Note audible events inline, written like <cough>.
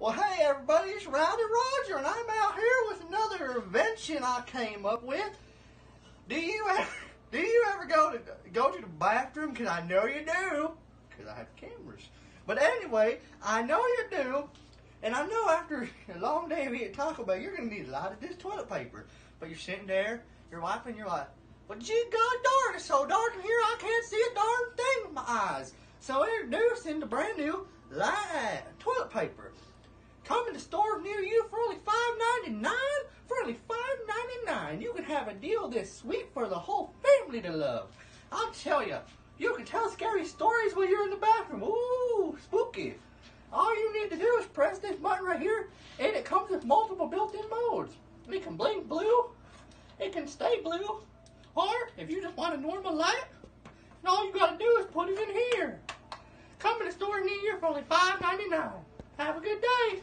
Well, hey everybody, it's Rowdy Roger, and I'm out here with another invention I came up with. Do you ever, <laughs> do you ever go to go to the bathroom? Cause I know you do, cause I have cameras. But anyway, I know you do, and I know after <laughs> a long day of eating Taco Bell, you're gonna need a lot of this toilet paper. But you're sitting there, you're wiping, you're like, well, gee, God darn, it's so dark in here, I can't see a darn thing with my eyes. So introducing the brand new Light toilet paper. Come in the store near you for only $5.99. For only $5.99, you can have a deal this sweet for the whole family to love. I'll tell you, you can tell scary stories while you're in the bathroom. Ooh, spooky. All you need to do is press this button right here, and it comes with multiple built-in modes. It can blink blue, it can stay blue, or if you just want a normal light, all you gotta do is put it in here. Come to the store near you for only $5.99. Have a good day.